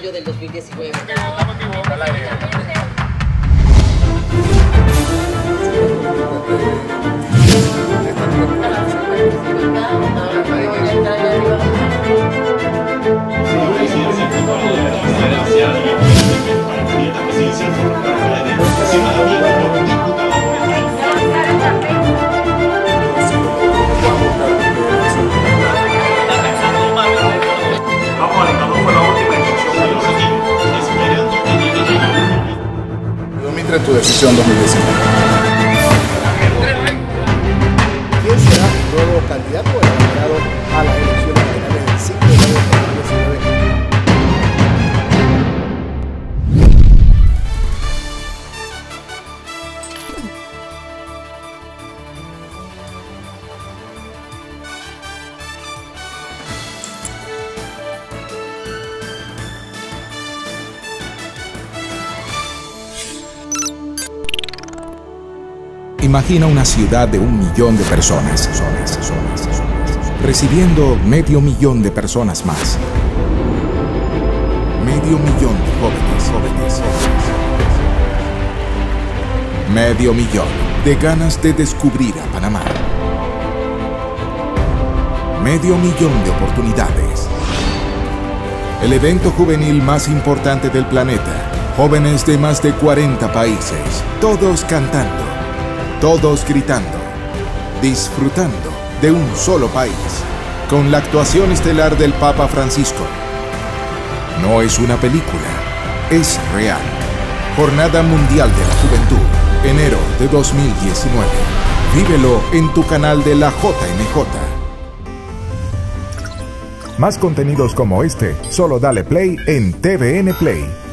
2019. En tu decisión 2019. Imagina una ciudad de un millón de personas, recibiendo medio millón de personas más. Medio millón de jóvenes. Medio millón de ganas de descubrir a Panamá. Medio millón de oportunidades. El evento juvenil más importante del planeta. Jóvenes de más de 40 países, todos cantando todos gritando, disfrutando de un solo país, con la actuación estelar del Papa Francisco. No es una película, es real. Jornada Mundial de la Juventud, enero de 2019. Vívelo en tu canal de la JMJ. Más contenidos como este, solo dale play en TVN Play.